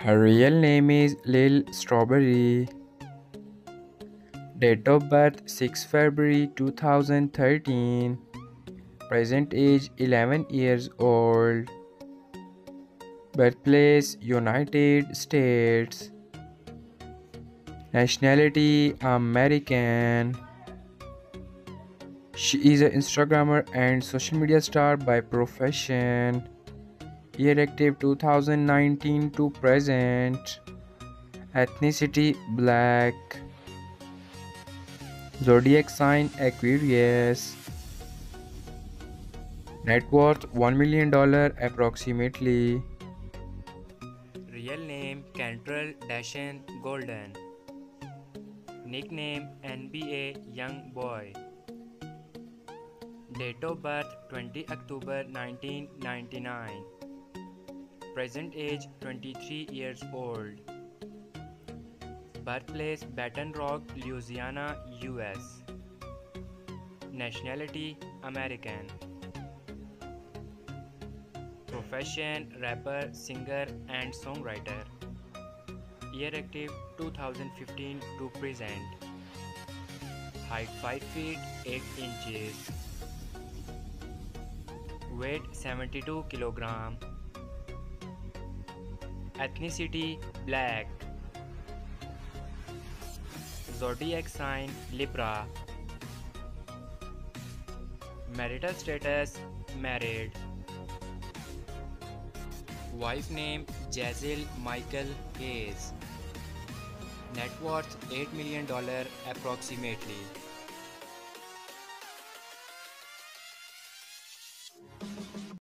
Her real name is Lil Strawberry. Date of birth 6 February 2013. Present age 11 years old. Birthplace United States. Nationality American. She is an Instagrammer and social media star by profession. Year active 2019 to present. Ethnicity Black. Zodiac sign Aquarius. Net worth $1 million approximately. Real name Kentrell DeSean Gaulden. Nickname NBA Young Boy. Date of birth 20 October 1999. Present age 23 years old. Birthplace Baton Rouge, Louisiana, US. Nationality American. Profession rapper, singer, and songwriter. Year active 2015 to present. Height 5 feet 8 inches. Weight 72 kilogram. Ethnicity black. Zodiac sign Libra. Marital status married. Wife name Jazil Michael Hayes. Net worth $8 million approximately.